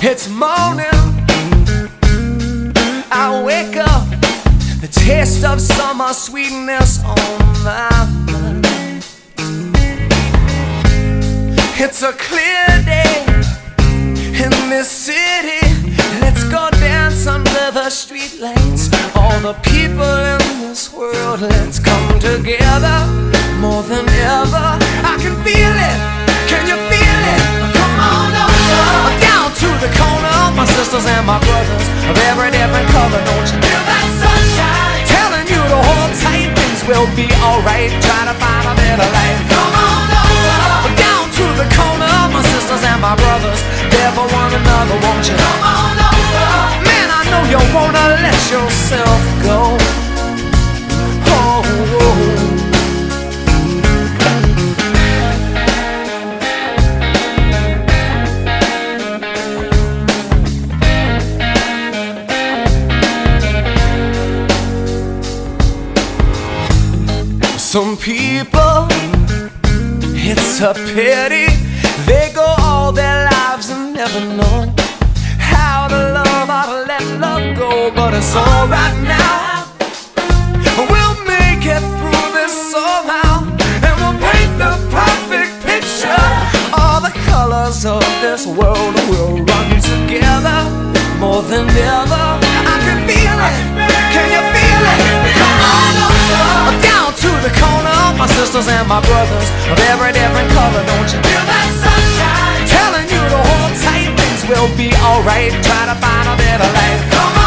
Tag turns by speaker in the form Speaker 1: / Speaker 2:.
Speaker 1: It's morning. I wake up. The taste of summer sweetness on my mind. It's a clear day in this city. Let's go dance under the streetlights. All the people in this world, let's come together more than ever. And my brothers of every different color. Don't you feel that sunshine? Telling you to hold tight, things will be alright. Try to find a better life. Come on over down to the corner. Of my sisters and my brothers, there for one another. Won't you? Come on over. Man, I know you wanna let yourself go. Some people, it's a pity they go all their lives and never know how to love, how to let love go. But it's alright now. We'll make it through this somehow, and we'll paint the perfect picture. All the colors of this world will run together more than ever. Sisters and my brothers of every different color. Don't you feel that sunshine? Telling you to hold tight, things will be alright. Try to find a better life. Come